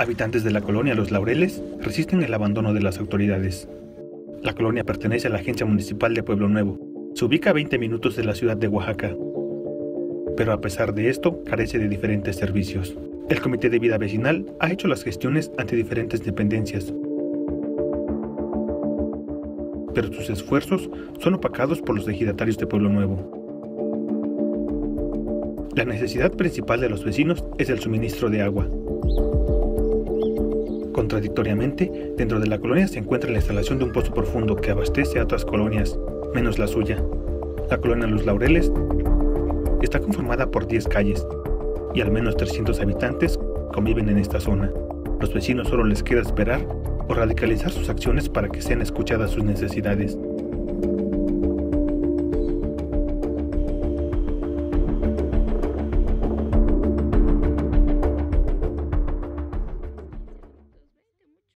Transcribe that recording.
Habitantes de la colonia Los Laureles resisten el abandono de las autoridades. La colonia pertenece a la Agencia Municipal de Pueblo Nuevo. Se ubica a 20 minutos de la ciudad de Oaxaca. Pero a pesar de esto, carece de diferentes servicios. El Comité de Vida Vecinal ha hecho las gestiones ante diferentes dependencias, pero sus esfuerzos son opacados por los ejidatarios de Pueblo Nuevo. La necesidad principal de los vecinos es el suministro de agua. Contradictoriamente, dentro de la colonia se encuentra la instalación de un pozo profundo que abastece a otras colonias, menos la suya. La colonia Los Laureles está conformada por 10 calles y al menos 300 habitantes conviven en esta zona. Los vecinos solo les queda esperar o radicalizar sus acciones para que sean escuchadas sus necesidades.